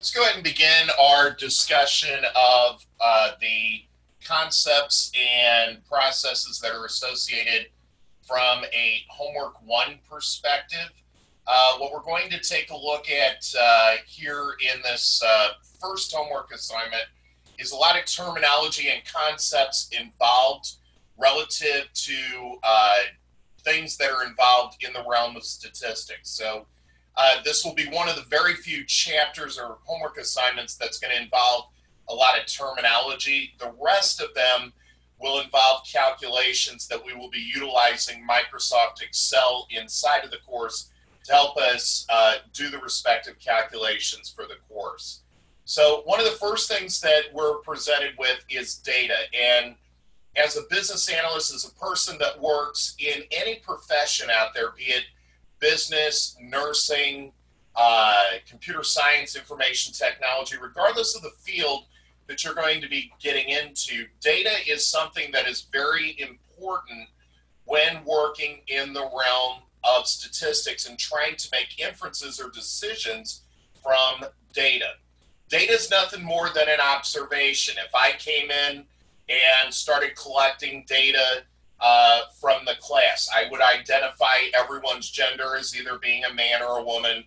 Let's go ahead and begin our discussion of uh, the concepts and processes that are associated from a homework one perspective. Uh, what we're going to take a look at uh, here in this uh, first homework assignment is a lot of terminology and concepts involved relative to uh, things that are involved in the realm of statistics. So uh, this will be one of the very few chapters or homework assignments that's going to involve a lot of terminology. The rest of them will involve calculations that we will be utilizing Microsoft Excel inside of the course to help us uh, do the respective calculations for the course. So, one of the first things that we're presented with is data. And as a business analyst, as a person that works in any profession out there, be it business, nursing, uh, computer science, information technology, regardless of the field that you're going to be getting into, data is something that is very important when working in the realm of statistics and trying to make inferences or decisions from data. Data is nothing more than an observation. If I came in and started collecting data uh, from the class. I would identify everyone's gender as either being a man or a woman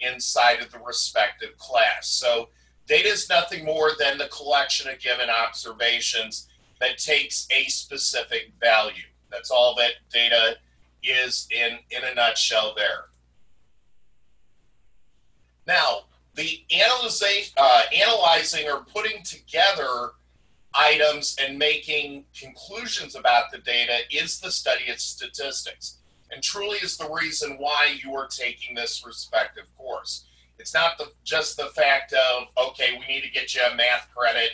inside of the respective class. So data is nothing more than the collection of given observations that takes a specific value. That's all that data is in, in a nutshell there. Now, the analyzing, uh, analyzing or putting together items and making conclusions about the data is the study of statistics and truly is the reason why you are taking this respective course. It's not the, just the fact of, okay, we need to get you a math credit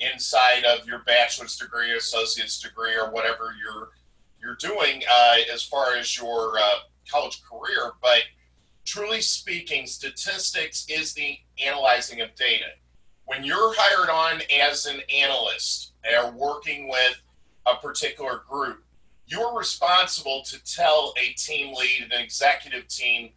inside of your bachelor's degree, or associate's degree, or whatever you're you're doing uh, as far as your uh, college career. But truly speaking, statistics is the analyzing of data when you're hired on as an analyst or working with a particular group, you're responsible to tell a team lead, an executive team,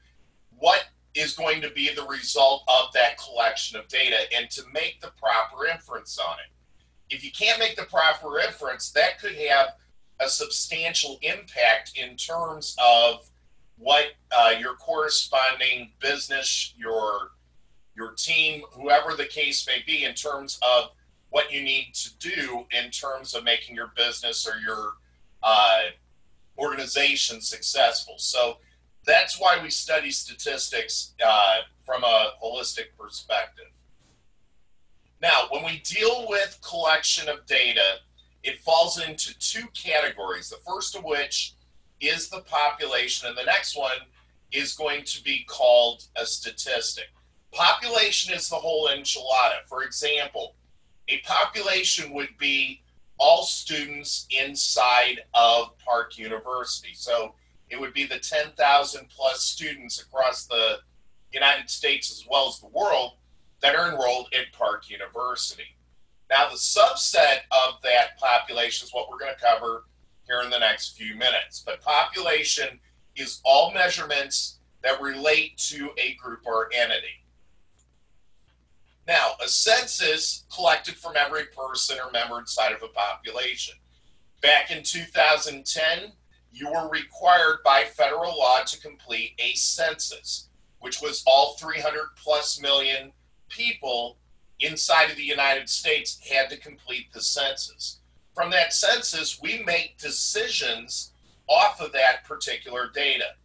what is going to be the result of that collection of data and to make the proper inference on it. If you can't make the proper inference, that could have a substantial impact in terms of what uh, your corresponding business, your your team, whoever the case may be, in terms of what you need to do in terms of making your business or your uh, organization successful. So that's why we study statistics uh, from a holistic perspective. Now, when we deal with collection of data, it falls into two categories. The first of which is the population, and the next one is going to be called a statistic. Population is the whole enchilada. For example, a population would be all students inside of Park University. So it would be the 10,000 plus students across the United States as well as the world that are enrolled at Park University. Now, the subset of that population is what we're going to cover here in the next few minutes. But population is all measurements that relate to a group or entity. Now, a census collected from every person or member inside of a population. Back in 2010, you were required by federal law to complete a census, which was all 300 plus million people inside of the United States had to complete the census. From that census, we make decisions off of that particular data.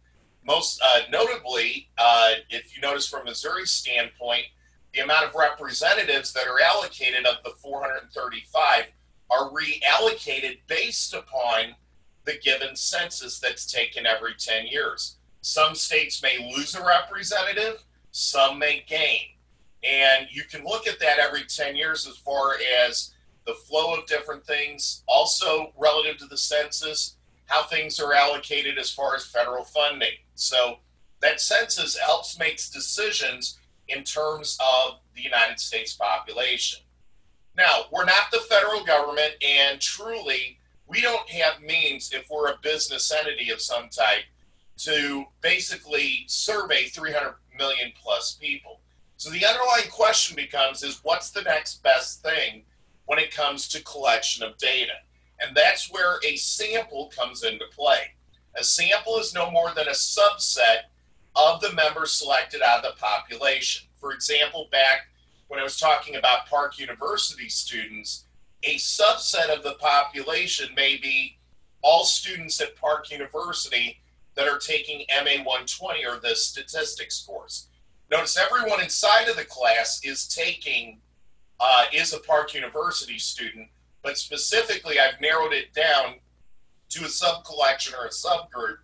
Most uh, notably, uh, if you notice from Missouri's standpoint, the amount of representatives that are allocated of the 435 are reallocated based upon the given census that's taken every 10 years. Some states may lose a representative, some may gain. And you can look at that every 10 years as far as the flow of different things, also relative to the census, how things are allocated as far as federal funding. So that census helps makes decisions in terms of the United States population. Now, we're not the federal government, and truly, we don't have means, if we're a business entity of some type, to basically survey 300 million plus people. So the underlying question becomes is what's the next best thing when it comes to collection of data? And that's where a sample comes into play. A sample is no more than a subset of the members selected out of the population. For example, back when I was talking about Park University students, a subset of the population may be all students at Park University that are taking MA 120 or the statistics course. Notice everyone inside of the class is taking, uh, is a Park University student, but specifically I've narrowed it down to a sub collection or a subgroup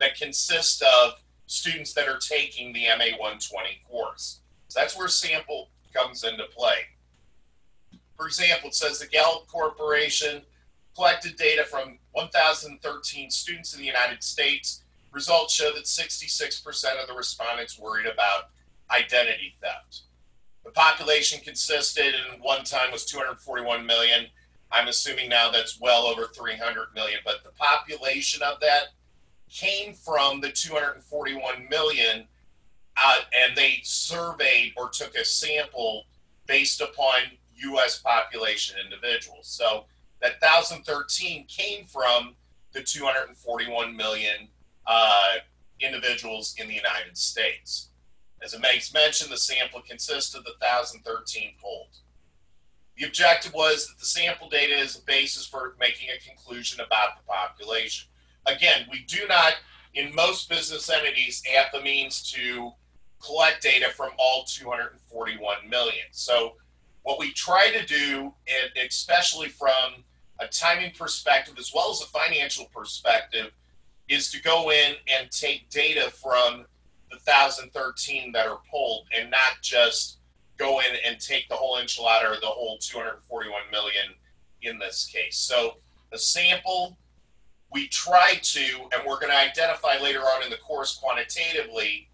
that consists of students that are taking the MA 120 course. So that's where sample comes into play. For example, it says the Gallup Corporation collected data from 1,013 students in the United States. Results show that 66% of the respondents worried about identity theft. The population consisted in one time was 241 million. I'm assuming now that's well over 300 million, but the population of that came from the 241 million, uh, and they surveyed or took a sample based upon U.S. population individuals. So that 1,013 came from the 241 million uh, individuals in the United States. As it makes mention, the sample consists of the 1,013 polled. The objective was that the sample data is a basis for making a conclusion about the population. Again, we do not, in most business entities, have the means to collect data from all 241 million. So, what we try to do, and especially from a timing perspective as well as a financial perspective, is to go in and take data from the 1,013 that are pulled and not just go in and take the whole enchilada or the whole 241 million in this case. So the sample we try to, and we're going to identify later on in the course quantitatively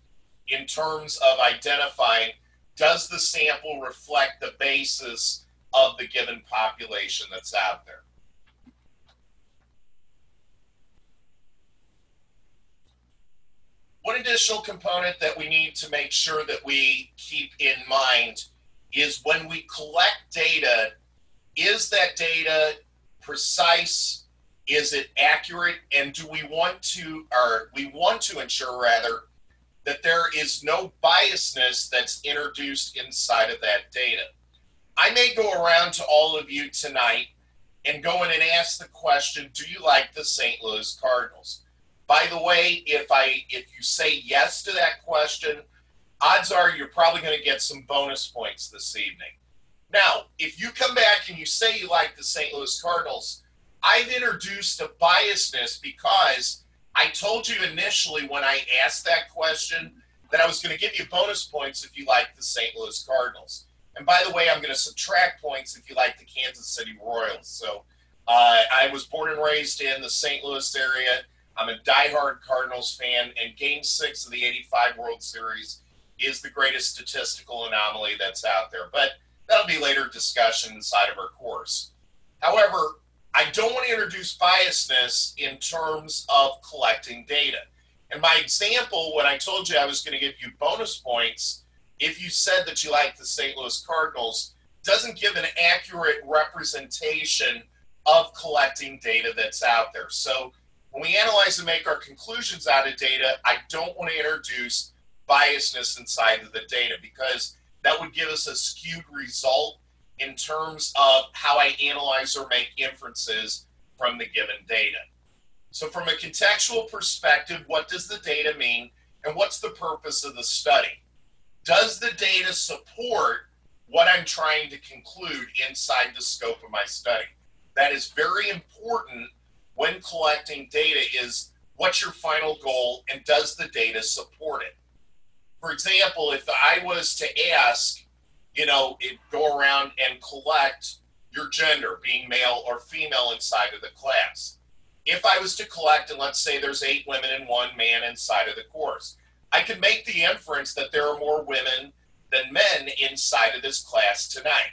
in terms of identifying does the sample reflect the basis of the given population that's out there. One additional component that we need to make sure that we keep in mind is when we collect data, is that data precise? Is it accurate? And do we want to, or we want to ensure rather, that there is no biasness that's introduced inside of that data? I may go around to all of you tonight and go in and ask the question, do you like the St. Louis Cardinals? By the way, if I if you say yes to that question, odds are you're probably going to get some bonus points this evening. Now, if you come back and you say you like the St. Louis Cardinals, I've introduced a biasness because I told you initially when I asked that question that I was going to give you bonus points if you like the St. Louis Cardinals. And by the way, I'm going to subtract points if you like the Kansas City Royals. So uh, I was born and raised in the St. Louis area. I'm a diehard Cardinals fan, and Game Six of the '85 World Series is the greatest statistical anomaly that's out there. But that'll be later discussion inside of our course. However, I don't want to introduce biasness in terms of collecting data. And my example, when I told you I was going to give you bonus points, if you said that you like the St. Louis Cardinals, doesn't give an accurate representation of collecting data that's out there. So when we analyze and make our conclusions out of data, I don't want to introduce biasness inside of the data because that would give us a skewed result in terms of how I analyze or make inferences from the given data. So, from a contextual perspective, what does the data mean and what's the purpose of the study? Does the data support what I'm trying to conclude inside the scope of my study? That is very important when collecting data is what's your final goal and does the data support it? For example, if I was to ask, you know, it, go around and collect your gender, being male or female inside of the class. If I was to collect, and let's say there's eight women and one man inside of the course, I could make the inference that there are more women than men inside of this class tonight.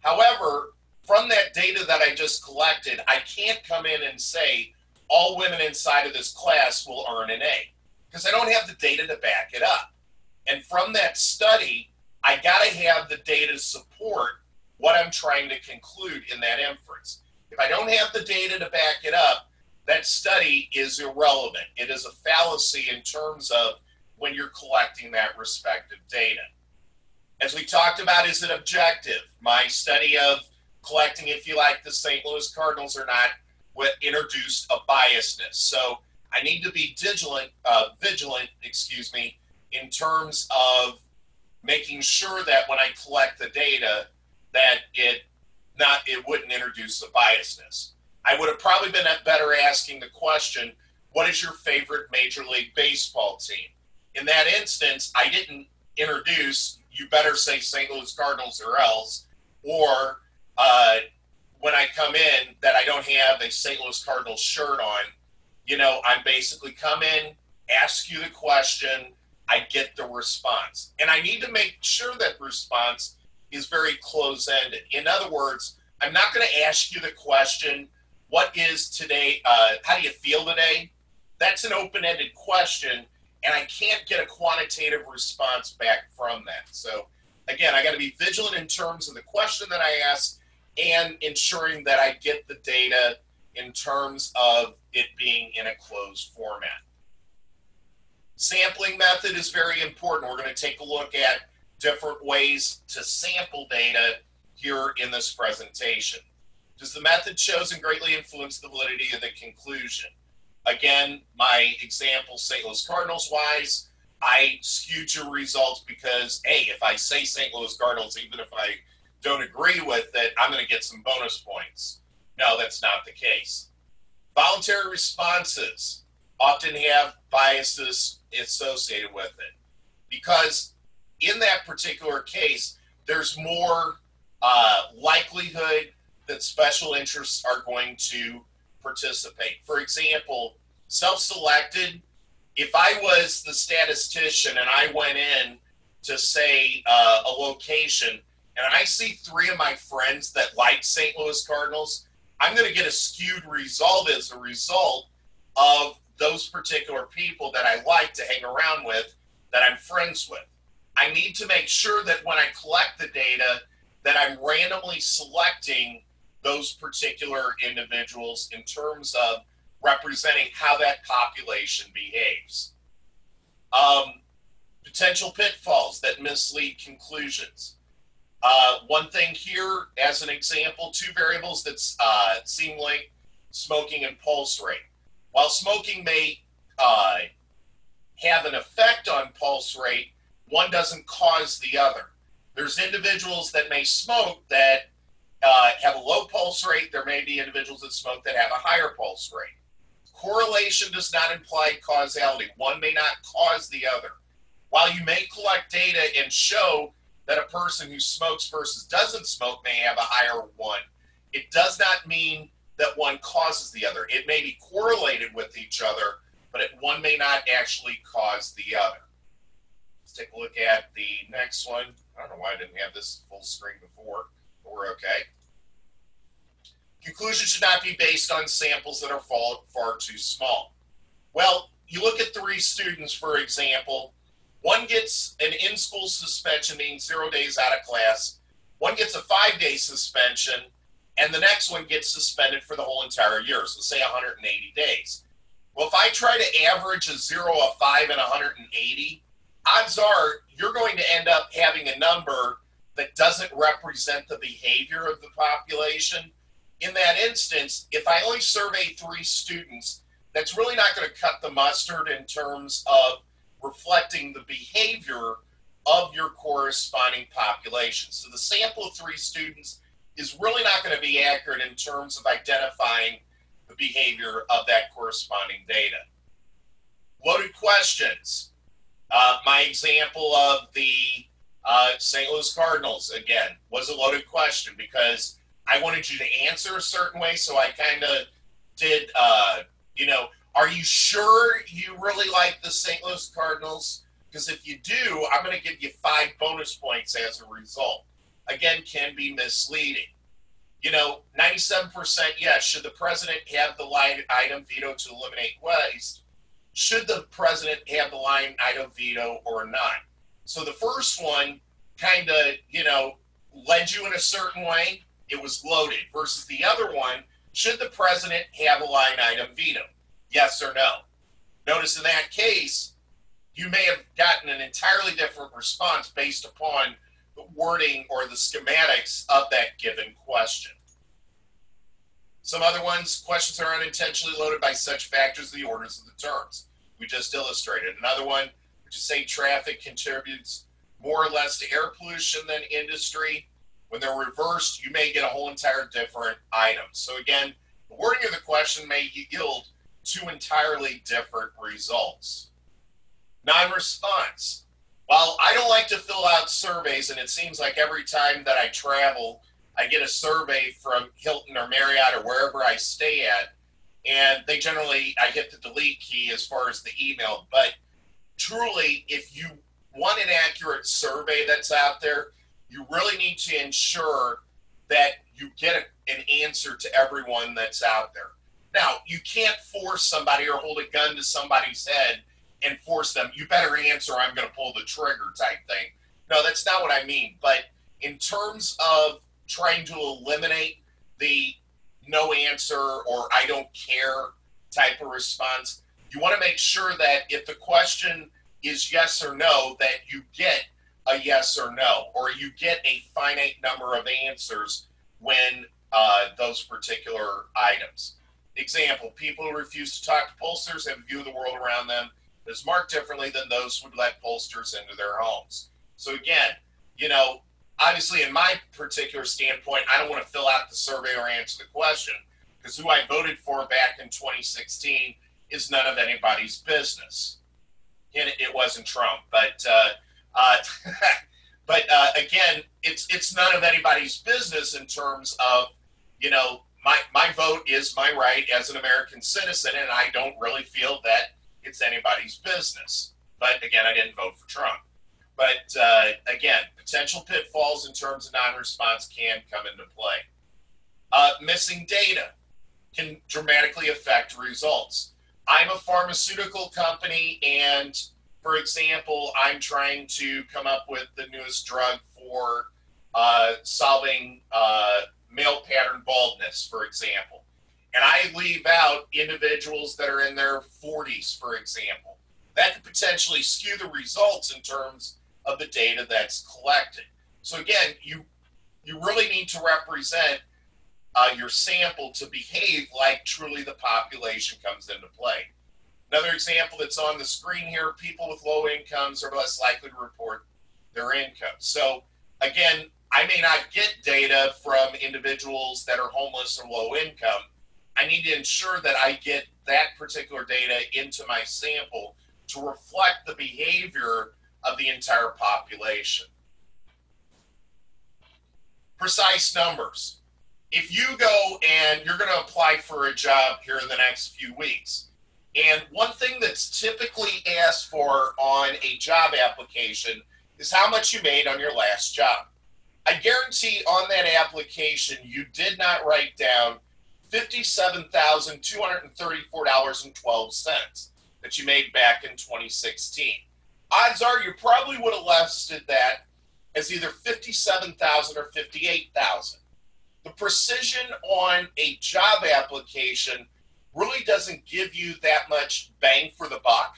However, from that data that I just collected, I can't come in and say all women inside of this class will earn an A because I don't have the data to back it up. And from that study, I got to have the data to support what I'm trying to conclude in that inference. If I don't have the data to back it up, that study is irrelevant. It is a fallacy in terms of when you're collecting that respective data. As we talked about, is it objective? My study of collecting, if you like, the St. Louis Cardinals or not, would introduce a biasness. So I need to be vigilant, uh, vigilant, excuse me, in terms of making sure that when I collect the data, that it not it wouldn't introduce the biasness. I would have probably been better asking the question, what is your favorite Major League Baseball team? In that instance, I didn't introduce, you better say St. Louis Cardinals or else, or uh, when I come in that I don't have a St. Louis Cardinals shirt on, you know, I'm basically come in, ask you the question, I get the response. And I need to make sure that response is very close ended. In other words, I'm not going to ask you the question, what is today, uh, how do you feel today? That's an open ended question, and I can't get a quantitative response back from that. So, again, I got to be vigilant in terms of the question that I ask and ensuring that I get the data in terms of it being in a closed format. Sampling method is very important. We're going to take a look at different ways to sample data here in this presentation. Does the method chosen greatly influence the validity of the conclusion? Again, my example, St. Louis Cardinals wise, I skewed your results because, hey, if I say St. Louis Cardinals, even if I don't agree with it, I'm going to get some bonus points. No, that's not the case. Voluntary responses often have biases associated with it because in that particular case, there's more uh, likelihood that special interests are going to participate. For example, self selected, if I was the statistician and I went in to say uh, a location and I see three of my friends that like St. Louis Cardinals, I'm going to get a skewed result as a result of those particular people that I like to hang around with, that I'm friends with. I need to make sure that when I collect the data, that I'm randomly selecting those particular individuals in terms of representing how that population behaves. Um, potential pitfalls that mislead conclusions. Uh, one thing here, as an example, two variables that uh, seem like smoking and pulse rate. While smoking may uh, have an effect on pulse rate, one doesn't cause the other. There's individuals that may smoke that uh, have a low pulse rate. There may be individuals that smoke that have a higher pulse rate. Correlation does not imply causality. One may not cause the other. While you may collect data and show that a person who smokes versus doesn't smoke may have a higher one, it does not mean that one causes the other. It may be correlated with each other, but it, one may not actually cause the other. Let's take a look at the next one. I don't know why I didn't have this full screen before, but we're okay. Conclusions should not be based on samples that are far, far too small. Well, you look at three students, for example, one gets an in school suspension, meaning zero days out of class. One gets a five day suspension, and the next one gets suspended for the whole entire year. So, say 180 days. Well, if I try to average a zero, a five, and 180, odds are you're going to end up having a number that doesn't represent the behavior of the population. In that instance, if I only survey three students, that's really not going to cut the mustard in terms of reflecting the behavior of your corresponding population. So the sample of three students is really not going to be accurate in terms of identifying the behavior of that corresponding data. Loaded questions. Uh, my example of the uh, St. Louis Cardinals, again, was a loaded question because I wanted you to answer a certain way. So I kind of did, uh, you know, are you sure you really like the St. Louis Cardinals? Because if you do, I'm going to give you five bonus points as a result. Again, can be misleading. You know, 97% yes. Should the president have the line item veto to eliminate waste? Should the president have the line item veto or not? So the first one kind of, you know, led you in a certain way, it was loaded, versus the other one, should the president have a line item veto? Yes or no? Notice in that case, you may have gotten an entirely different response based upon wording or the schematics of that given question. Some other ones, questions are unintentionally loaded by such factors as the orders of the terms. We just illustrated. Another one, which is say traffic contributes more or less to air pollution than industry. When they're reversed, you may get a whole entire different item. So again, the wording of the question may yield two entirely different results. Non-response. While I don't like to fill out surveys, and it seems like every time that I travel, I get a survey from Hilton or Marriott or wherever I stay at, and they generally I hit the delete key as far as the email. But truly, if you want an accurate survey that's out there, you really need to ensure that you get an answer to everyone that's out there. Now, you can't force somebody or hold a gun to somebody's head and force them, you better answer, I'm going to pull the trigger type thing. No, that's not what I mean. But in terms of trying to eliminate the no answer or I don't care type of response. You want to make sure that if the question is yes or no, that you get a yes or no, or you get a finite number of answers when uh, those particular items. Example people who refuse to talk to pollsters have a view of the world around them is marked differently than those who would let pollsters into their homes. So, again, you know, obviously, in my particular standpoint, I don't want to fill out the survey or answer the question because who I voted for back in 2016 is none of anybody's business. And it wasn't Trump, but uh, uh, but uh, again, it's it's none of anybody's business in terms of you know my my vote is my right as an American citizen, and I don't really feel that it's anybody's business. But again, I didn't vote for Trump. But uh, again, potential pitfalls in terms of non response can come into play. Uh, missing data can dramatically affect results. I'm a pharmaceutical company, and for example, I'm trying to come up with the newest drug for uh, solving uh, male pattern baldness, for example. And I leave out individuals that are in their 40s, for example. That could potentially skew the results in terms of the data that's collected. So again, you you really need to represent uh, your sample to behave like truly the population comes into play. Another example that's on the screen here: people with low incomes are less likely to report their income. So again, I may not get data from individuals that are homeless or low income. I need to ensure that I get that particular data into my sample to reflect the behavior of the entire population. Precise numbers. If you go and you're going to apply for a job here in the next few weeks, and one thing that's typically asked for on a job application is how much you made on your last job. I guarantee on that application you did not write down $57,234.12 that you made back in 2016 odds are you probably would have listed that as either 57,000 or 58,000. The precision on a job application really doesn't give you that much bang for the buck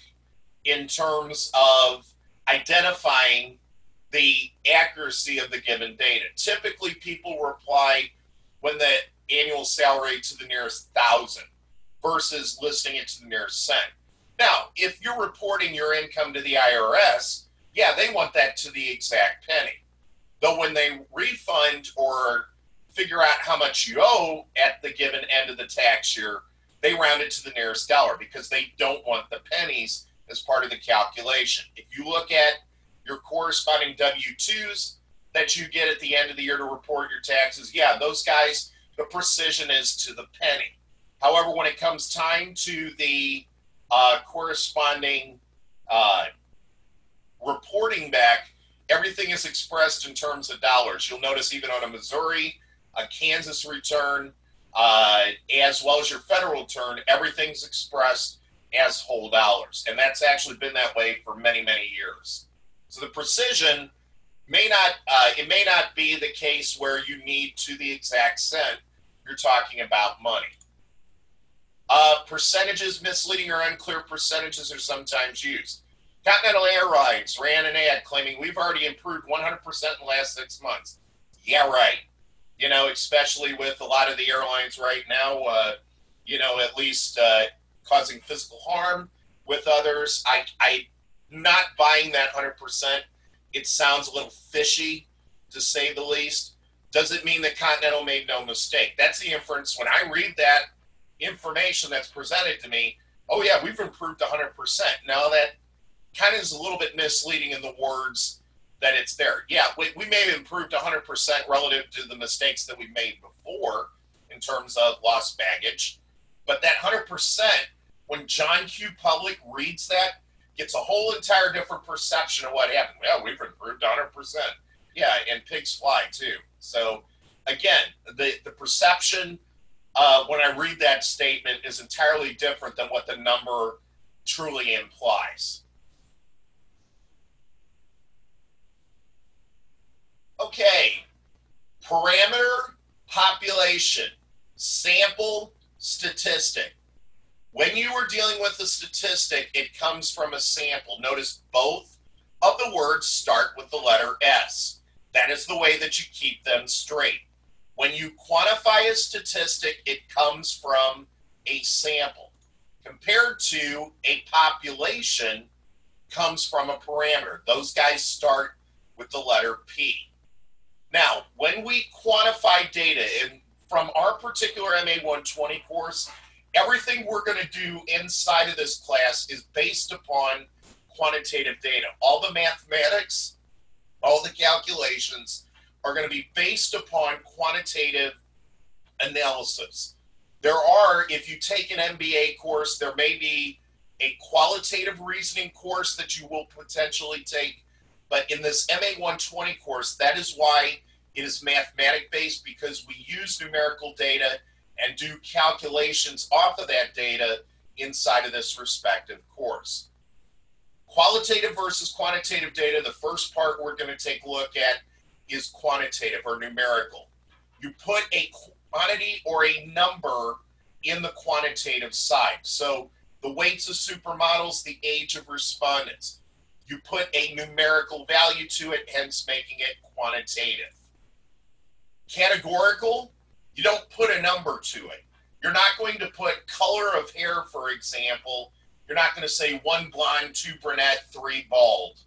in terms of identifying the accuracy of the given data. Typically, people reply when the annual salary to the nearest thousand versus listing it to the nearest cent. Now, if you're reporting your income to the IRS, yeah, they want that to the exact penny. Though when they refund or figure out how much you owe at the given end of the tax year, they round it to the nearest dollar because they don't want the pennies as part of the calculation. If you look at your corresponding W 2s that you get at the end of the year to report your taxes, yeah, those guys, the precision is to the penny. However, when it comes time to the uh, corresponding uh, reporting back, everything is expressed in terms of dollars. You'll notice even on a Missouri, a Kansas return, uh, as well as your federal return, everything's expressed as whole dollars. And that's actually been that way for many, many years. So the precision may not uh, it may not be the case where you need to the exact cent you're talking about money. Uh, percentages misleading or unclear percentages are sometimes used. Continental airlines ran an ad claiming we've already improved 100% in the last six months. Yeah right. You know especially with a lot of the airlines right now uh, you know at least uh, causing physical harm with others. I i not buying that 100% it sounds a little fishy, to say the least. Does it mean that Continental made no mistake? That's the inference. When I read that information that's presented to me, oh, yeah, we've improved 100%. Now, that kind of is a little bit misleading in the words that it's there. Yeah, we, we may have improved 100% relative to the mistakes that we made before in terms of lost baggage. But that 100%, when John Q. Public reads that, gets a whole entire different perception of what happened. Well, we've improved 100%. Yeah, and pigs fly too. So, again, the, the perception uh, when I read that statement is entirely different than what the number truly implies. Okay, parameter, population, sample, statistic. When you are dealing with a statistic, it comes from a sample. Notice both of the words start with the letter S. That is the way that you keep them straight. When you quantify a statistic, it comes from a sample. Compared to a population, comes from a parameter. Those guys start with the letter P. Now, when we quantify data, and from our particular MA 120 course, everything we're going to do inside of this class is based upon quantitative data. All the mathematics, all the calculations are going to be based upon quantitative analysis. There are, if you take an MBA course, there may be a qualitative reasoning course that you will potentially take. But in this MA 120 course, that is why it is mathematic based because we use numerical data and do calculations off of that data inside of this respective course. Qualitative versus quantitative data, the first part we're going to take a look at is quantitative or numerical. You put a quantity or a number in the quantitative side. So the weights of supermodels, the age of respondents. You put a numerical value to it, hence making it quantitative. Categorical, you don't put a number to it. You're not going to put color of hair, for example. You're not going to say one blonde, two brunette, three bald,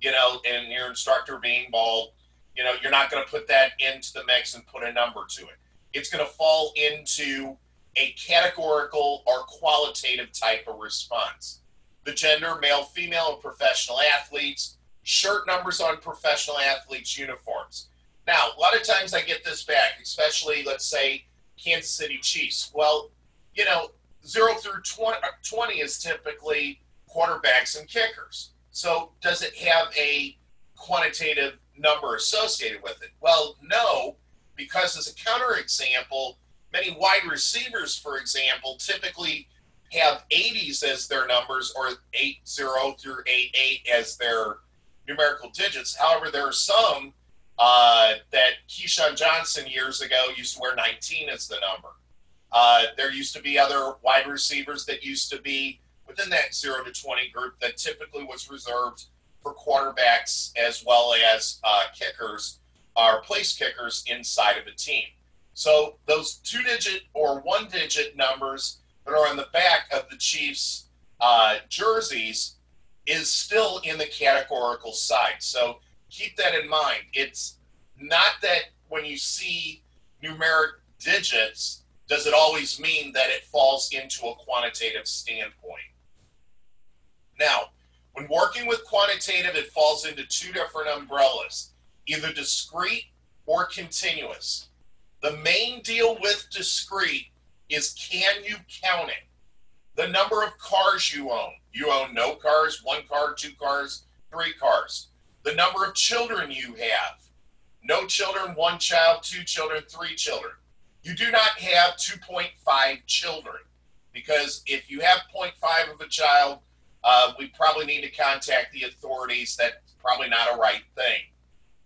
you know, and your instructor being bald. You know, you're not going to put that into the mix and put a number to it. It's going to fall into a categorical or qualitative type of response. The gender, male, female, of professional athletes, shirt numbers on professional athletes' uniforms. Now, a lot of times I get this back, especially let's say Kansas City Chiefs. Well, you know, zero through 20, uh, 20 is typically quarterbacks and kickers. So does it have a quantitative number associated with it? Well, no, because as a counterexample, many wide receivers, for example, typically have 80s as their numbers or 80 through 88 as their numerical digits. However, there are some uh, that Keyshawn Johnson years ago used to wear 19 as the number. Uh, there used to be other wide receivers that used to be within that 0 to 20 group that typically was reserved for quarterbacks as well as uh, kickers or place kickers inside of a team. So those two digit or one digit numbers that are on the back of the Chiefs' uh, jerseys is still in the categorical side. So keep that in mind. It's not that when you see numeric digits, does it always mean that it falls into a quantitative standpoint? Now, when working with quantitative, it falls into two different umbrellas either discrete or continuous. The main deal with discrete is can you count it? The number of cars you own. You own no cars, one car, two cars, three cars the number of children you have. No children, one child, two children, three children. You do not have 2.5 children because if you have 0.5 of a child, uh, we probably need to contact the authorities. That's probably not a right thing.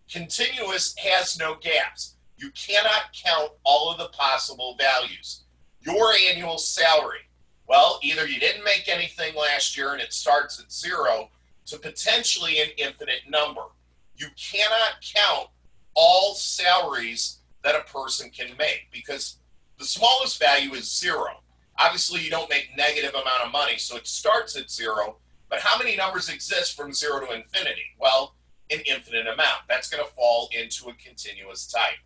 Continuous has no gaps. You cannot count all of the possible values. Your annual salary, well, either you didn't make anything last year and it starts at zero to potentially an infinite number. You cannot count all salaries that a person can make because the smallest value is zero. Obviously, you don't make negative amount of money, so it starts at zero. But how many numbers exist from zero to infinity? Well, an infinite amount. That's going to fall into a continuous type.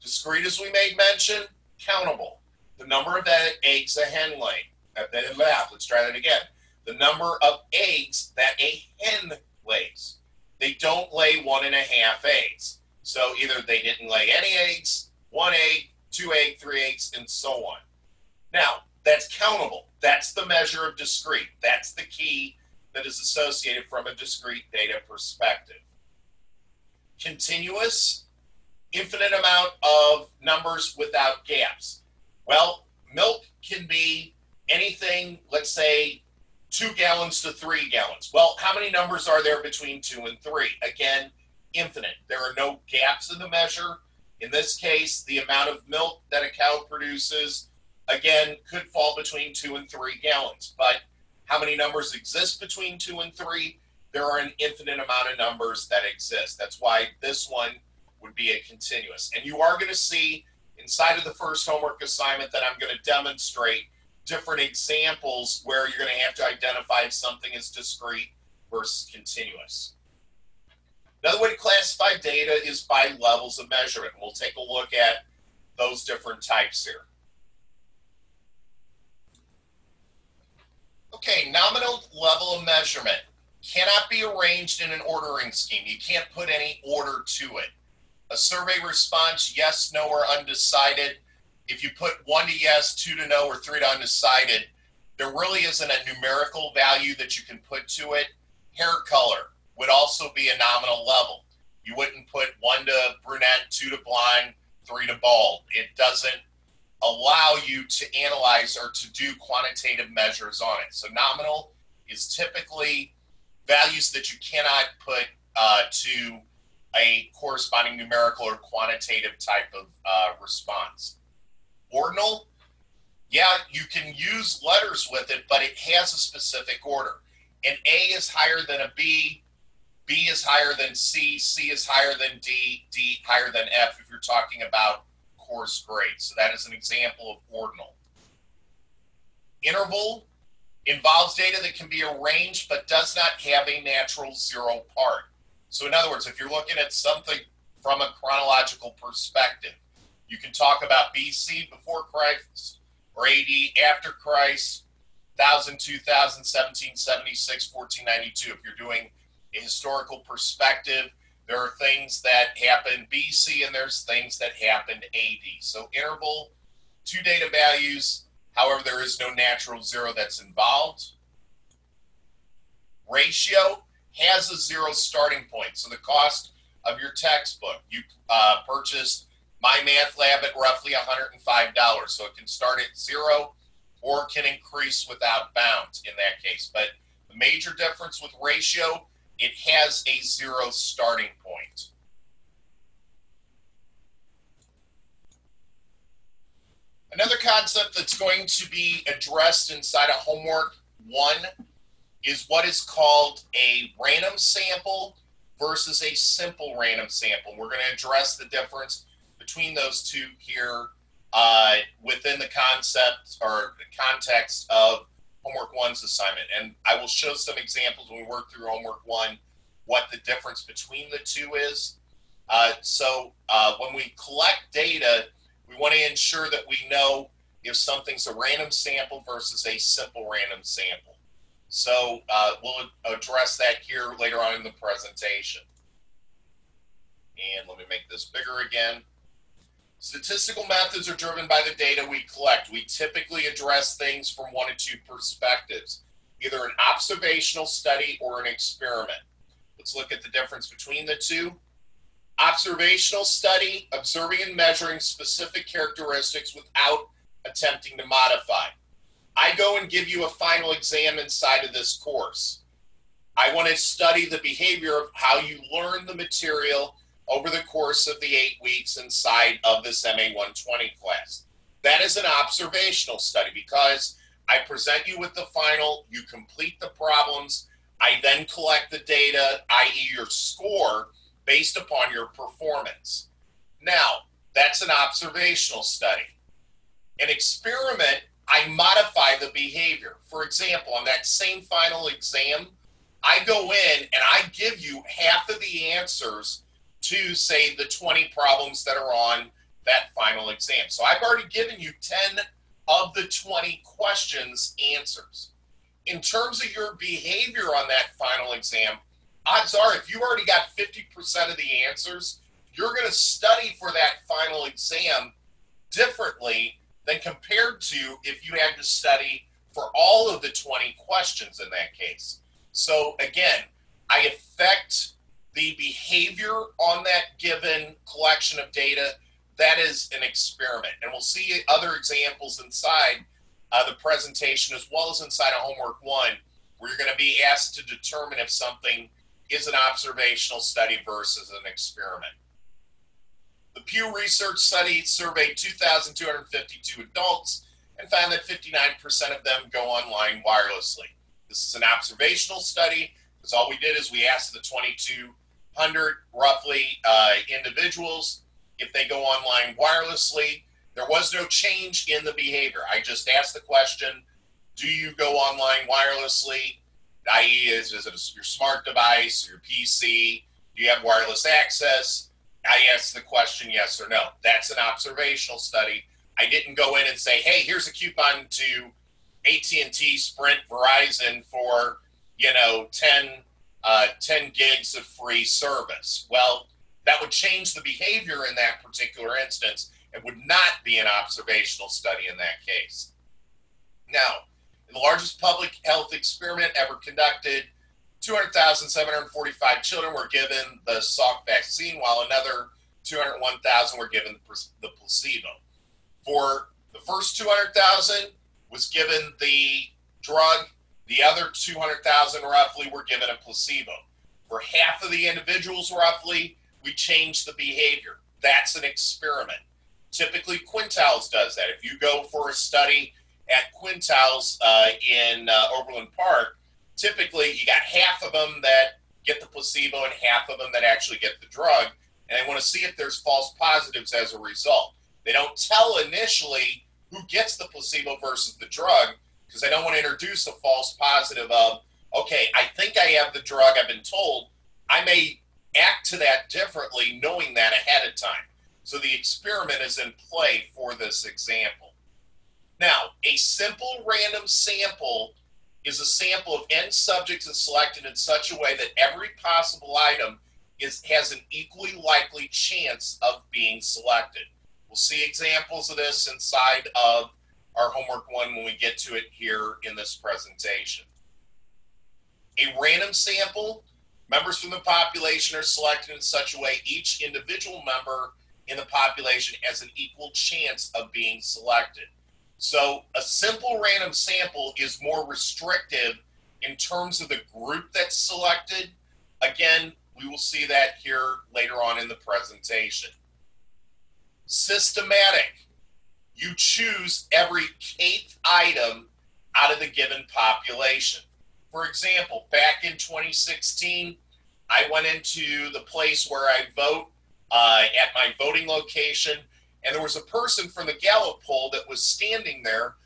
Discrete, as we made mention, countable. The number of eggs a hen lays. Let's try that again. The number of eggs that a hen lays. They don't lay one and a half eggs. So either they didn't lay any eggs, one egg, two egg, three eggs, and so on. Now, that's countable. That's the measure of discrete. That's the key that is associated from a discrete data perspective. Continuous, infinite amount of numbers without gaps. Well, milk can be anything, let's say, two gallons to three gallons. Well, how many numbers are there between two and three? Again, infinite. There are no gaps in the measure. In this case, the amount of milk that a cow produces, again, could fall between two and three gallons. But how many numbers exist between two and three? There are an infinite amount of numbers that exist. That's why this one would be a continuous. And you are going to see inside of the first homework assignment that I'm going to demonstrate different examples where you're going to have to identify if something is discrete versus continuous. Another way classify data is by levels of measurement. We'll take a look at those different types here. Okay, nominal level of measurement cannot be arranged in an ordering scheme. You can't put any order to it. A survey response, yes, no, or undecided. If you put one to yes, two to no, or three to undecided, there really isn't a numerical value that you can put to it. Hair color, would also be a nominal level. You wouldn't put one to brunette, two to blonde, three to bald. It doesn't allow you to analyze or to do quantitative measures on it. So nominal is typically values that you cannot put uh, to a corresponding numerical or quantitative type of uh, response. Ordinal, yeah, you can use letters with it, but it has a specific order. An A is higher than a B, B is higher than C, C is higher than D, D higher than F if you're talking about course grade. So that is an example of ordinal. Interval involves data that can be arranged but does not have a natural zero part. So in other words, if you're looking at something from a chronological perspective, you can talk about BC before Christ or AD after Christ, 1000, 2000, 1776, 1492. If you're doing a historical perspective. There are things that happen BC and there's things that happen AD. So interval, two data values. However, there is no natural zero that's involved. Ratio has a zero starting point. So the cost of your textbook, you uh, purchased My Math Lab at roughly $105. So it can start at zero or can increase without bounds in that case. But the major difference with ratio it has a zero starting point. Another concept that's going to be addressed inside of homework one is what is called a random sample versus a simple random sample. We're going to address the difference between those two here uh, within the concept or the context of homework one's assignment. And I will show some examples when we work through homework one what the difference between the two is. Uh, so uh, when we collect data, we want to ensure that we know if something's a random sample versus a simple random sample. So uh, we'll address that here later on in the presentation. And let me make this bigger again. Statistical methods are driven by the data we collect. We typically address things from one of two perspectives, either an observational study or an experiment. Let's look at the difference between the two. Observational study, observing and measuring specific characteristics without attempting to modify. I go and give you a final exam inside of this course. I want to study the behavior of how you learn the material over the course of the eight weeks inside of this MA 120 class. That is an observational study because I present you with the final, you complete the problems, I then collect the data, i.e., your score, based upon your performance. Now, that's an observational study. An experiment, I modify the behavior. For example, on that same final exam, I go in and I give you half of the answers to, say, the 20 problems that are on that final exam. So I've already given you 10 of the 20 questions answers. In terms of your behavior on that final exam, odds are if you already got 50% of the answers, you're going to study for that final exam differently than compared to if you had to study for all of the 20 questions in that case. So again, I affect the behavior on that given collection of data. That is an experiment. And we'll see other examples inside uh, the presentation as well as inside of homework one, where you're going to be asked to determine if something is an observational study versus an experiment. The Pew Research study surveyed 2,252 adults and found that 59% of them go online wirelessly. This is an observational study because all we did is we asked the 2,200 roughly uh, individuals if they go online wirelessly. There was no change in the behavior. I just asked the question Do you go online wirelessly? i.e., is, is it your smart device, your PC? Do you have wireless access? I asked the question yes or no. That's an observational study. I didn't go in and say, hey, here's a coupon to AT&T, Sprint, Verizon for, you know, 10, uh, 10 gigs of free service. Well, that would change the behavior in that particular instance and would not be an observational study in that case. Now, the largest public health experiment ever conducted. 200,745 children were given the Salk vaccine, while another 201,000 were given the placebo. For the first 200,000 was given the drug, the other 200,000 roughly were given a placebo. For half of the individuals roughly, we changed the behavior. That's an experiment. Typically, Quintiles does that. If you go for a study at Quintiles uh, in uh, Overland Park, typically you got half of them that get the placebo and half of them that actually get the drug, and they want to see if there's false positives as a result. They don't tell initially who gets the placebo versus the drug because I don't want to introduce a false positive of, okay, I think I have the drug, I've been told. I may act to that differently knowing that ahead of time. So the experiment is in play for this example. Now, a simple random sample is a sample of n subjects and selected in such a way that every possible item is has an equally likely chance of being selected. We'll see examples of this inside of our homework one when we get to it here in this presentation. A random sample, members from the population are selected in such a way each individual member in the population has an equal chance of being selected. So a simple random sample is more restrictive in terms of the group that's selected. Again, we will see that here later on in the presentation. Systematic. You choose every eighth item out of the given population. For example, back in 2016, I went into the place where I vote uh, at my voting location and there was a person from the Gallup poll that was standing there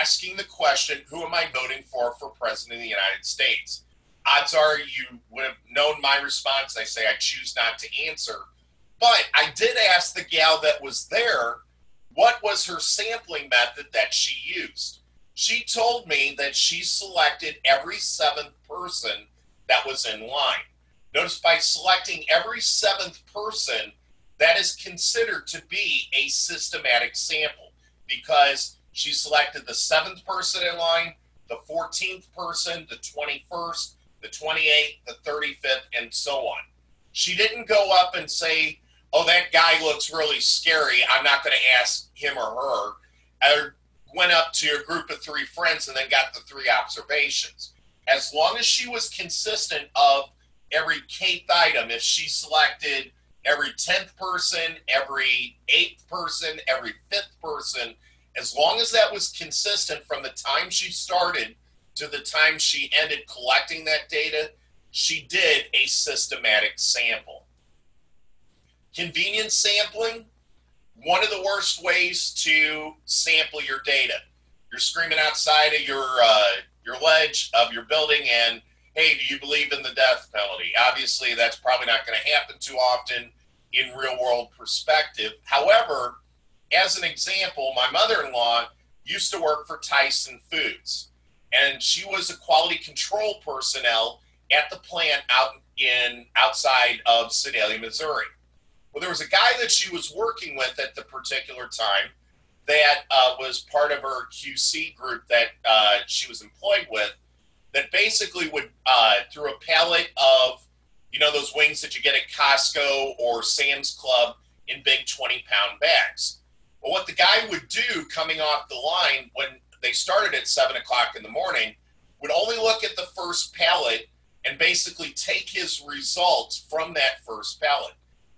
asking the question, Who am I voting for for President of the United States? Odds are you would have known my response. I say I choose not to answer. But I did ask the gal that was there what was her sampling method that she used. She told me that she selected every seventh person that was in line. Notice by selecting every seventh person, that is considered to be a systematic sample because she selected the seventh person in line, the 14th person, the 21st, the 28th, the 35th, and so on. She didn't go up and say, Oh, that guy looks really scary. I'm not going to ask him or her. I went up to a group of three friends and then got the three observations. As long as she was consistent of every kth item, if she selected every 10th person, every eighth person, every fifth person, as long as that was consistent from the time she started to the time she ended collecting that data, she did a systematic sample. Convenience sampling, one of the worst ways to sample your data. You're screaming outside of your uh, your ledge of your building and hey, do you believe in the death penalty? Obviously, that's probably not going to happen too often in real world perspective. However, as an example, my mother in law used to work for Tyson Foods, and she was a quality control personnel at the plant out in outside of Sedalia, Missouri. Well, there was a guy that she was working with at the particular time that uh, was part of her QC group that uh, she was employed with that basically would, uh, through a pallet of, you know, those wings that you get at Costco or Sam's Club in big 20 pound bags. Well, what the guy would do coming off the line when they started at 7 o'clock in the morning would only look at the first pallet and basically take his results from that first pallet.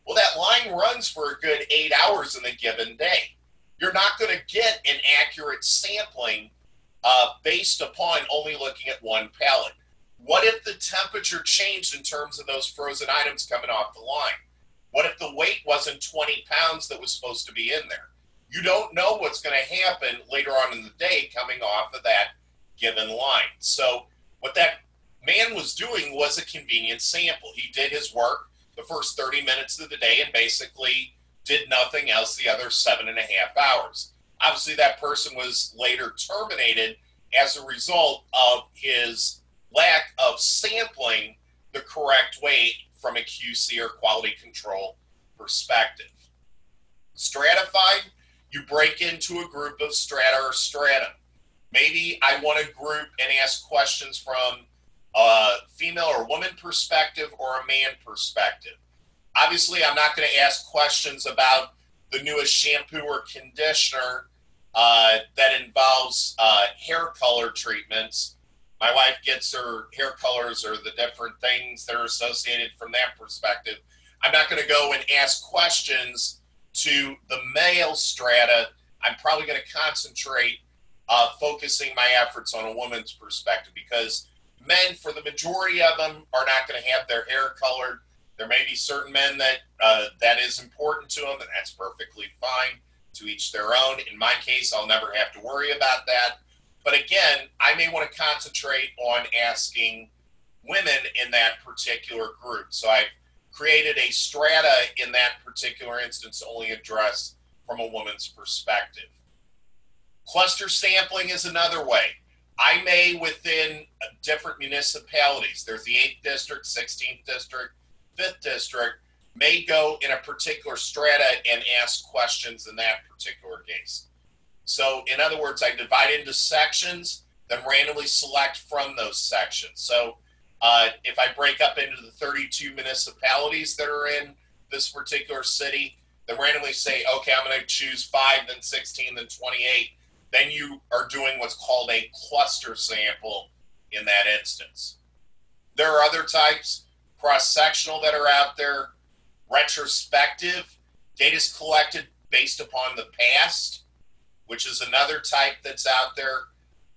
Well, that line runs for a good eight hours in a given day. You're not going to get an accurate sampling uh, based upon only looking at one pallet. What if the temperature changed in terms of those frozen items coming off the line? What if the weight wasn't 20 pounds that was supposed to be in there? You don't know what's going to happen later on in the day coming off of that given line. So, what that man was doing was a convenient sample. He did his work the first 30 minutes of the day and basically did nothing else the other seven and a half hours. Obviously, that person was later terminated as a result of his lack of sampling the correct way from a QC or quality control perspective. Stratified, you break into a group of strata or stratum. Maybe I want to group and ask questions from a female or woman perspective or a man perspective. Obviously, I'm not going to ask questions about the newest shampoo or conditioner uh, that involves uh, hair color treatments. My wife gets her hair colors or the different things that are associated from that perspective. I'm not going to go and ask questions to the male strata. I'm probably going to concentrate uh, focusing my efforts on a woman's perspective because men, for the majority of them, are not going to have their hair colored there may be certain men that uh, that is important to them, and that's perfectly fine. To each their own. In my case, I'll never have to worry about that. But again, I may want to concentrate on asking women in that particular group. So I've created a strata in that particular instance only address from a woman's perspective. Cluster sampling is another way. I may, within different municipalities, there's the 8th district, 16th district, fifth district may go in a particular strata and ask questions in that particular case. So, in other words, I divide into sections, then randomly select from those sections. So, uh, if I break up into the 32 municipalities that are in this particular city, then randomly say, okay, I'm going to choose five, then 16, then 28. Then you are doing what's called a cluster sample in that instance. There are other types cross sectional that are out there, retrospective, data is collected based upon the past, which is another type that's out there.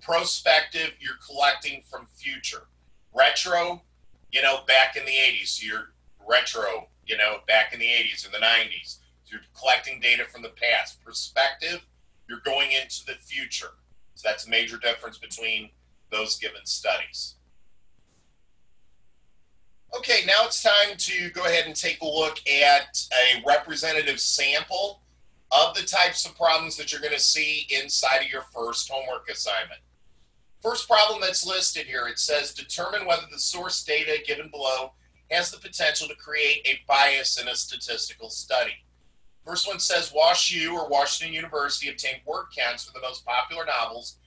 Prospective, you're collecting from future. Retro, you know, back in the 80s, you're retro, you know, back in the 80s or the 90s. So you're collecting data from the past. Perspective, you're going into the future. So that's a major difference between those given studies. Okay, now it's time to go ahead and take a look at a representative sample of the types of problems that you're going to see inside of your first homework assignment. First problem that's listed here, it says determine whether the source data given below has the potential to create a bias in a statistical study. First one says WashU or Washington University obtained word counts for the most popular novels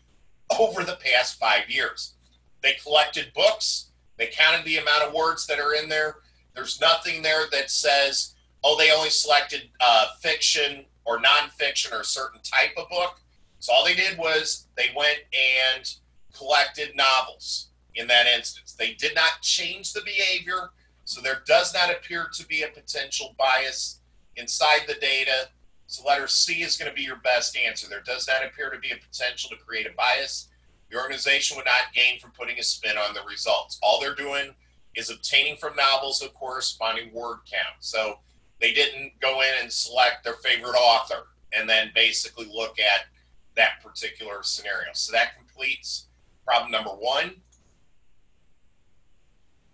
over the past five years. They collected books, they counted the amount of words that are in there. There's nothing there that says, oh, they only selected uh, fiction or nonfiction or a certain type of book. So all they did was they went and collected novels in that instance. They did not change the behavior So there does not appear to be a potential bias inside the data. So letter C is going to be your best answer. There does not appear to be a potential to create a bias. The organization would not gain from putting a spin on the results. All they're doing is obtaining from novels a corresponding word count. So they didn't go in and select their favorite author and then basically look at that particular scenario. So that completes problem number one.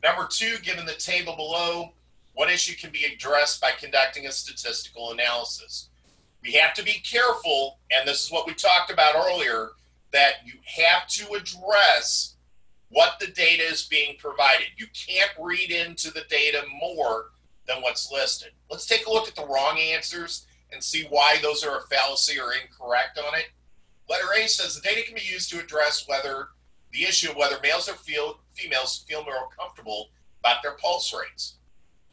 Number two, given the table below, what issue can be addressed by conducting a statistical analysis? We have to be careful, and this is what we talked about earlier, that you have to address what the data is being provided. You can't read into the data more than what's listed. Let's take a look at the wrong answers and see why those are a fallacy or incorrect on it. Letter A says the data can be used to address whether the issue of whether males or feel, females feel more comfortable about their pulse rates.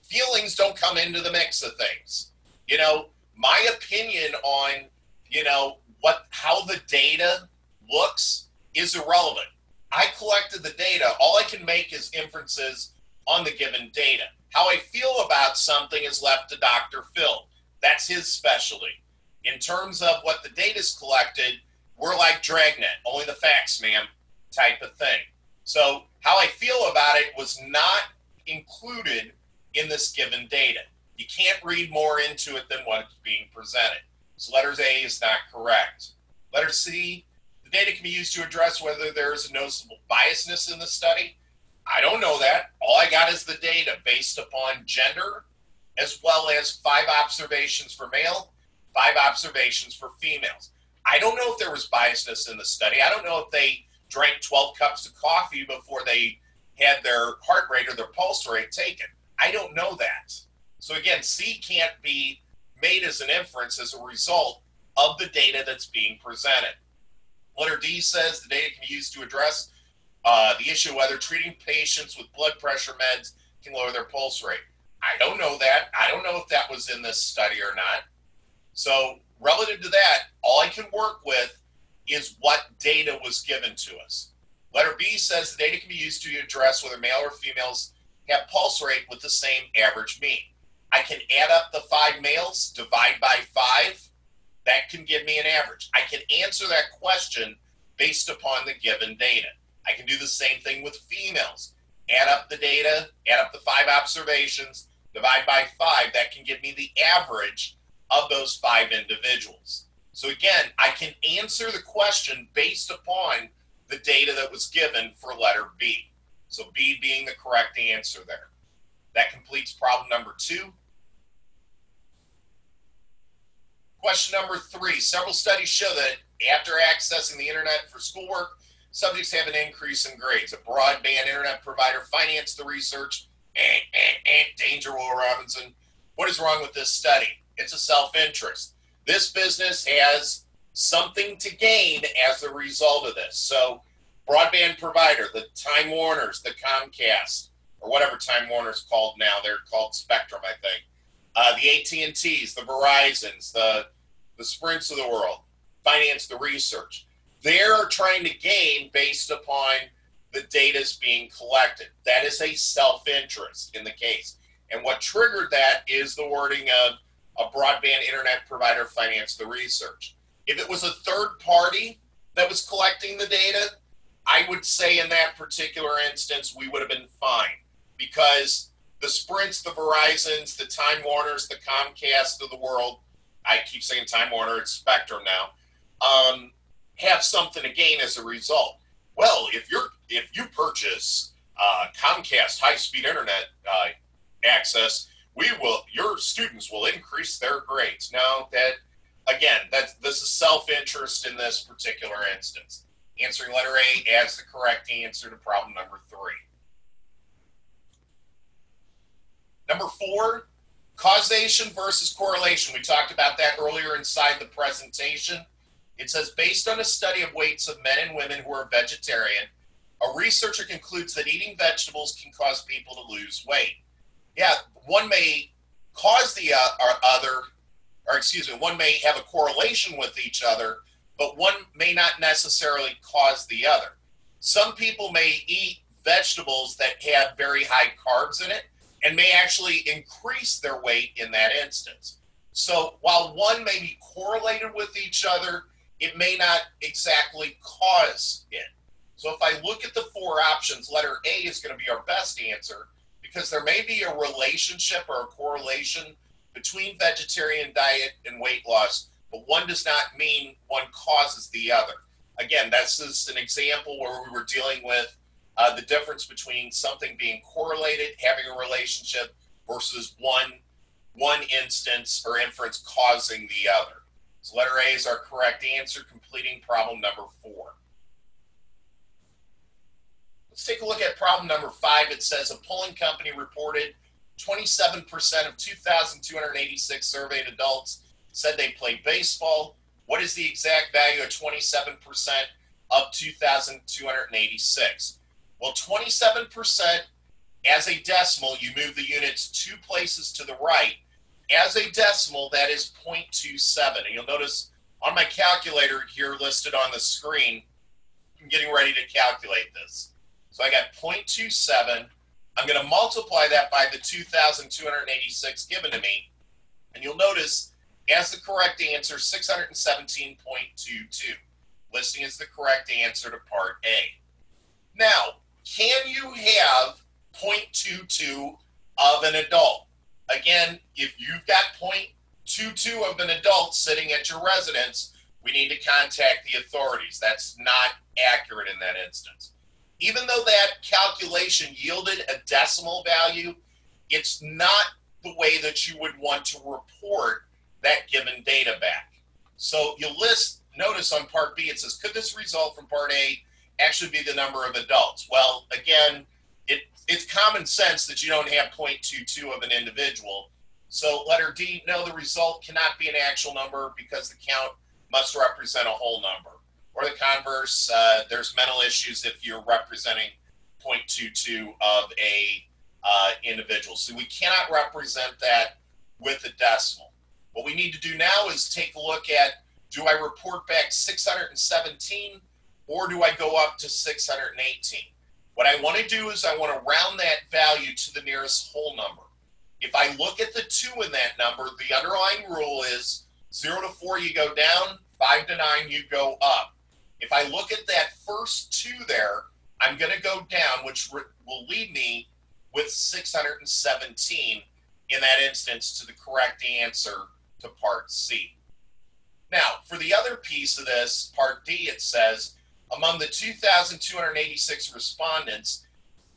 Feelings don't come into the mix of things. You know, my opinion on, you know, what how the data looks is irrelevant. I collected the data. All I can make is inferences on the given data. How I feel about something is left to Dr. Phil. That's his specialty. In terms of what the data's collected, we're like Dragnet, only the facts, ma'am, type of thing. So how I feel about it was not included in this given data. You can't read more into it than what's being presented. So letters A is not correct. Letter C, the data can be used to address whether there is a noticeable biasness in the study. I don't know that. All I got is the data based upon gender, as well as five observations for male, five observations for females. I don't know if there was biasness in the study. I don't know if they drank 12 cups of coffee before they had their heart rate or their pulse rate taken. I don't know that. So again, C can't be made as an inference as a result of the data that's being presented. Letter D says the data can be used to address uh, the issue whether treating patients with blood pressure meds can lower their pulse rate. I don't know that. I don't know if that was in this study or not. So, relative to that, all I can work with is what data was given to us. Letter B says the data can be used to address whether male or females have pulse rate with the same average mean. I can add up the five males, divide by five. That can give me an average. I can answer that question based upon the given data. I can do the same thing with females. Add up the data, add up the five observations, divide by five. That can give me the average of those five individuals. So again, I can answer the question based upon the data that was given for letter B. So B being the correct answer there. That completes problem number two. Question number three. Several studies show that after accessing the internet for schoolwork, subjects have an increase in grades. A broadband internet provider financed the research. Eh, eh, eh, danger, Will Robinson. What is wrong with this study? It's a self interest. This business has something to gain as a result of this. So, broadband provider, the Time Warners, the Comcast, or whatever Time Warner's called now, they're called Spectrum, I think. Uh, the AT&Ts, the Verizons, the the Sprints of the world, finance the research. They're trying to gain based upon the data is being collected. That is a self interest in the case. And what triggered that is the wording of a broadband internet provider finance the research. If it was a third party that was collecting the data, I would say in that particular instance, we would have been fine because the Sprints, the Verizons, the Time Warners, the Comcast of the world, I keep saying Time Warner, it's Spectrum now, um, have something to gain as a result. Well, if you're if you purchase uh, Comcast high speed internet uh, access, we will your students will increase their grades. Now that again, that this is self interest in this particular instance. Answering letter A as the correct answer to problem number three. Number four, causation versus correlation. We talked about that earlier inside the presentation. It says based on a study of weights of men and women who are vegetarian, a researcher concludes that eating vegetables can cause people to lose weight. Yeah, one may cause the uh, or other, or excuse me, one may have a correlation with each other, but one may not necessarily cause the other. Some people may eat vegetables that have very high carbs in it, and may actually increase their weight in that instance. So while one may be correlated with each other, it may not exactly cause it. So if I look at the four options, letter A is going to be our best answer because there may be a relationship or a correlation between vegetarian diet and weight loss, but one does not mean one causes the other. Again, this is an example where we were dealing with uh, the difference between something being correlated, having a relationship, versus one one instance or inference causing the other. So letter A is our correct answer, completing problem number four. Let's take a look at problem number five. It says a polling company reported 27% of 2,286 surveyed adults said they played baseball. What is the exact value of 27% of 2,286? Well, 27% as a decimal, you move the units two places to the right. As a decimal, that is 0.27. And you'll notice on my calculator here listed on the screen, I'm getting ready to calculate this. So I got 0.27. I'm going to multiply that by the 2,286 given to me. And you'll notice as the correct answer, 617.22. Listing is the correct answer to part A. Now, can you have 0.22 of an adult? Again, if you've got 0.22 of an adult sitting at your residence, we need to contact the authorities. That's not accurate in that instance. Even though that calculation yielded a decimal value, it's not the way that you would want to report that given data back. So you'll list, notice on part B, it says, could this result from part A actually be the number of adults? Well, again, it, it's common sense that you don't have 0.22 of an individual. So letter D, no, the result cannot be an actual number because the count must represent a whole number. Or the converse, uh, there's mental issues if you're representing 0.22 of a uh, individual. So we cannot represent that with a decimal. What we need to do now is take a look at do I report back 617 or do I go up to 618? What I want to do is I want to round that value to the nearest whole number. If I look at the two in that number, the underlying rule is 0 to 4 you go down, 5 to 9 you go up. If I look at that first two there, I'm going to go down, which will lead me with 617 in that instance to the correct answer to part C. Now, for the other piece of this, part D, it says among the 2,286 respondents,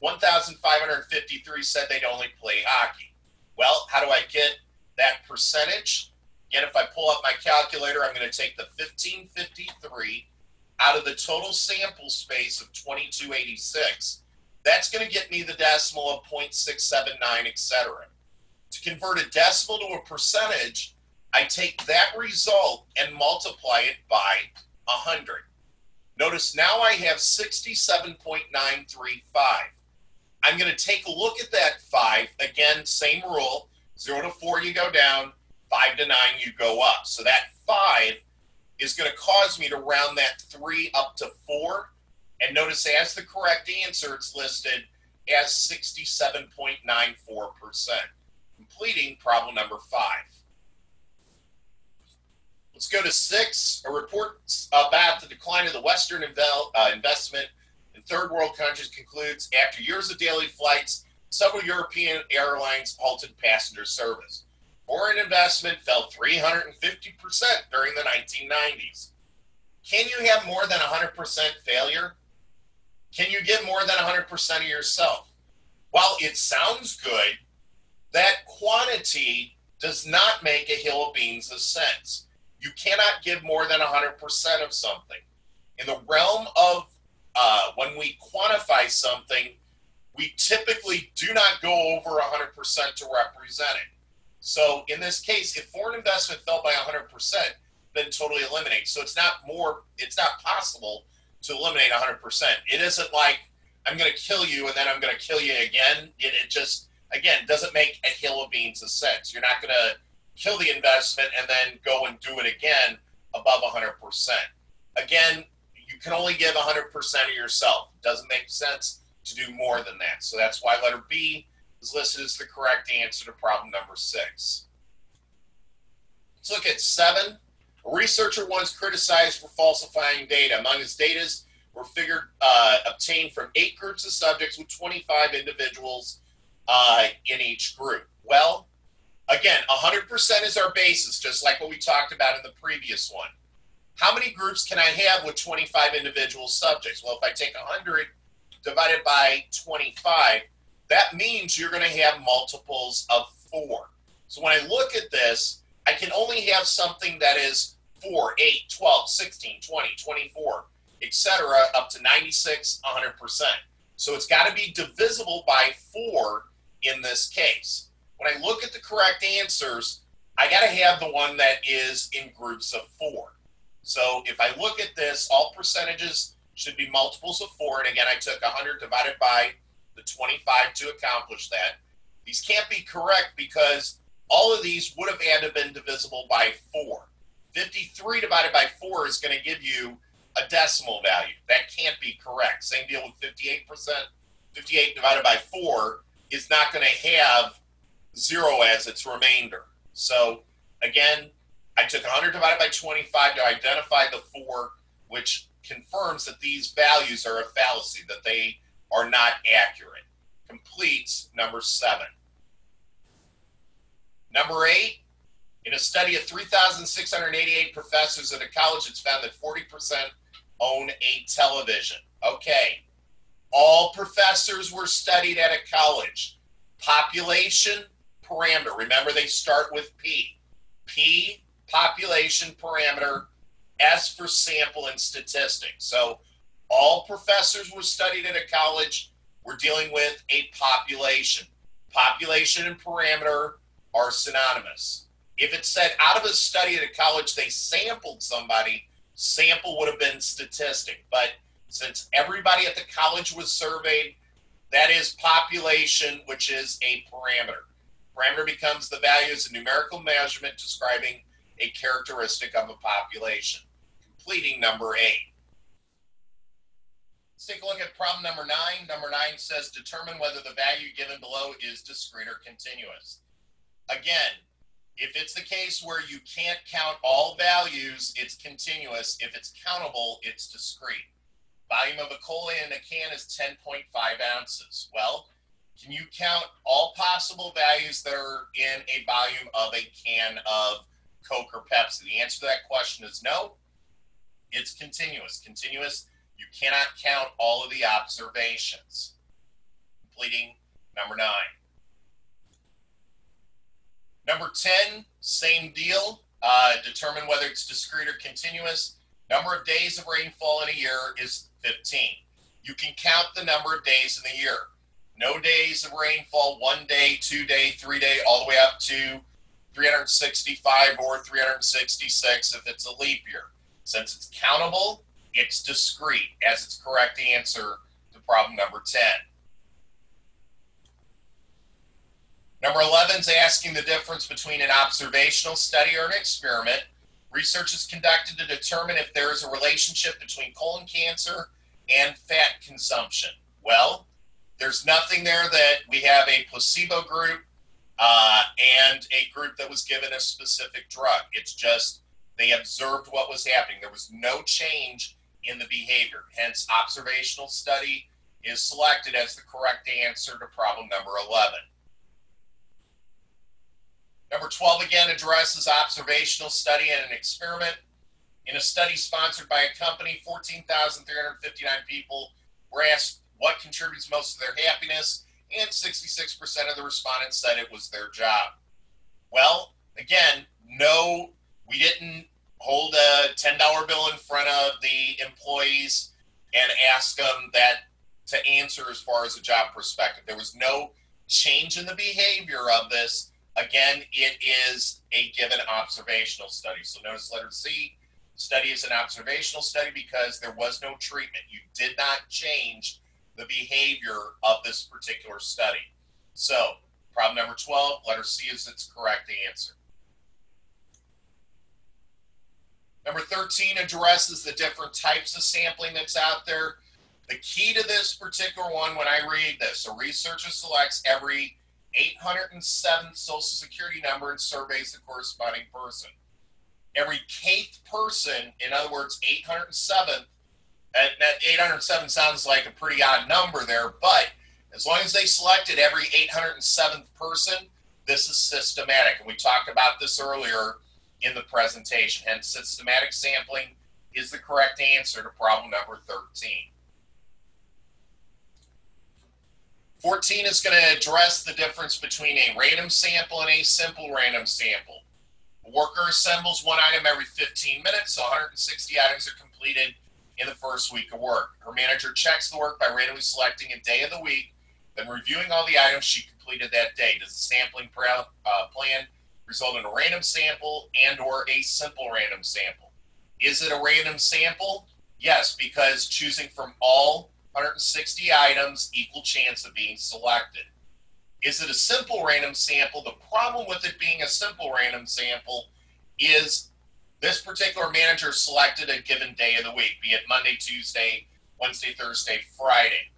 1,553 said they'd only play hockey. Well, how do I get that percentage? Again, if I pull up my calculator, I'm going to take the 1553 out of the total sample space of 2286. That's going to get me the decimal of 0.679, etc. To convert a decimal to a percentage, I take that result and multiply it by 100. Notice now I have 67.935. I'm going to take a look at that 5. Again, same rule. 0 to 4, you go down. 5 to 9, you go up. So that 5 is going to cause me to round that 3 up to 4. And notice as the correct answer, it's listed as 67.94%, completing problem number 5. Let's go to six. A report about the decline of the Western uh, investment in third world countries concludes after years of daily flights, several European airlines halted passenger service. Foreign investment fell 350% during the 1990s. Can you have more than 100% failure? Can you give more than 100% of yourself? While it sounds good, that quantity does not make a hill of beans of sense. You cannot give more than 100% of something. In the realm of uh, when we quantify something, we typically do not go over 100% to represent it. So in this case, if foreign investment fell by 100%, then totally eliminate. So it's not more, it's not possible to eliminate 100%. It isn't like I'm going to kill you and then I'm going to kill you again. It, it just, again, doesn't make a hill of beans of sense. You're not going to kill the investment and then go and do it again above 100%. Again, you can only give 100% of yourself. It doesn't make sense to do more than that. So that's why letter B is listed as the correct answer to problem number six. Let's look at seven. A researcher once criticized for falsifying data. Among his data were figured uh, obtained from eight groups of subjects with 25 individuals uh, in each group. Well, again, 100% is our basis, just like what we talked about in the previous one. How many groups can I have with 25 individual subjects? Well, if I take 100 divided by 25, that means you're going to have multiples of 4. So when I look at this, I can only have something that is 4, 8, 12, 16, 20, 24, etc., up to 96, 100%. So it's got to be divisible by 4 in this case. When I look at the correct answers, I got to have the one that is in groups of 4. So if I look at this, all percentages should be multiples of 4. And again, I took 100 divided by the 25 to accomplish that. These can't be correct because all of these would have had to been divisible by 4. 53 divided by 4 is going to give you a decimal value. That can't be correct. Same deal with 58%. 58 divided by 4 is not going to have 0 as its remainder. So, again, I took 100 divided by 25 to identify the 4, which confirms that these values are a fallacy, that they are not accurate. Completes number 7. Number 8, in a study of 3,688 professors at a college, it's found that 40% own a television. Okay. All professors were studied at a college. Population parameter. Remember, they start with P. P population parameter, S for sample and statistics. So all professors were studied at a college. We're dealing with a population. Population and parameter are synonymous. If it said out of a study at a college they sampled somebody, sample would have been statistic. But since everybody at the college was surveyed, that is population, which is a parameter. Parameter becomes the value as a numerical measurement describing a characteristic of a population. Completing number eight. Let's take a look at problem number nine. Number nine says determine whether the value given below is discrete or continuous. Again, if it's the case where you can't count all values, it's continuous. If it's countable, it's discrete. Volume of a cola in a can is 10.5 ounces. Well, can you count all possible values that are in a volume of a can of Coke or Pepsi? The answer to that question is no. It's continuous. Continuous, you cannot count all of the observations. Completing number nine. Number 10, same deal. Uh, determine whether it's discrete or continuous. Number of days of rainfall in a year is 15. You can count the number of days in the year. No days of rainfall, one day, two day, three day, all the way up to 365 or 366 if it's a leap year. Since it's countable, it's discrete as its correct answer to problem number 10. Number 11 is asking the difference between an observational study or an experiment. Research is conducted to determine if there is a relationship between colon cancer and fat consumption. Well, there's nothing there that we have a placebo group uh, and a group that was given a specific drug. It's just they observed what was happening. There was no change in the behavior. Hence, observational study is selected as the correct answer to problem number 11. Number 12 again addresses observational study and an experiment. In a study sponsored by a company, 14,359 people were asked what contributes most to their happiness, and 66% of the respondents said it was their job. Well, again, no, we didn't hold a $10 bill in front of the employees and ask them that to answer as far as a job perspective. There was no change in the behavior of this Again, it is a given observational study. So notice letter C, study is an observational study because there was no treatment. You did not change the behavior of this particular study. So problem number 12, letter C is its correct answer. Number 13 addresses the different types of sampling that's out there. The key to this particular one, when I read this, a researcher selects every 807th social security number and surveys the corresponding person. Every eighth person, in other words, 807th, and that 807 sounds like a pretty odd number there, but as long as they selected every 807th person, this is systematic. And we talked about this earlier in the presentation. Hence, systematic sampling is the correct answer to problem number 13. 14 is going to address the difference between a random sample and a simple random sample. A worker assembles one item every 15 minutes, so 160 items are completed in the first week of work. Her manager checks the work by randomly selecting a day of the week, then reviewing all the items she completed that day. Does the sampling uh, plan result in a random sample and or a simple random sample? Is it a random sample? Yes, because choosing from all 160 items, equal chance of being selected. Is it a simple random sample? The problem with it being a simple random sample is this particular manager selected a given day of the week, be it Monday, Tuesday, Wednesday, Thursday, Friday.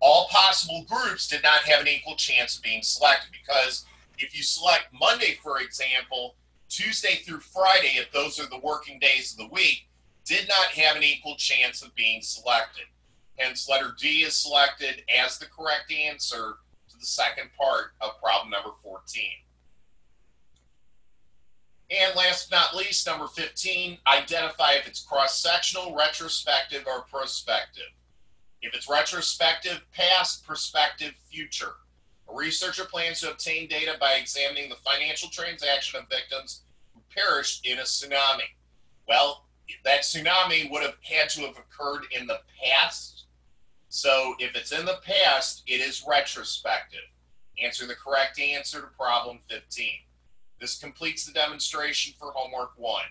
All possible groups did not have an equal chance of being selected because if you select Monday, for example, Tuesday through Friday, if those are the working days of the week, did not have an equal chance of being selected. Hence, letter D is selected as the correct answer to the second part of problem number 14. And last but not least, number 15, identify if it's cross-sectional, retrospective, or prospective. If it's retrospective, past, prospective, future. A researcher plans to obtain data by examining the financial transaction of victims who perished in a tsunami. Well, that tsunami would have had to have occurred in the past. So if it's in the past, it is retrospective. Answer the correct answer to problem 15. This completes the demonstration for homework one.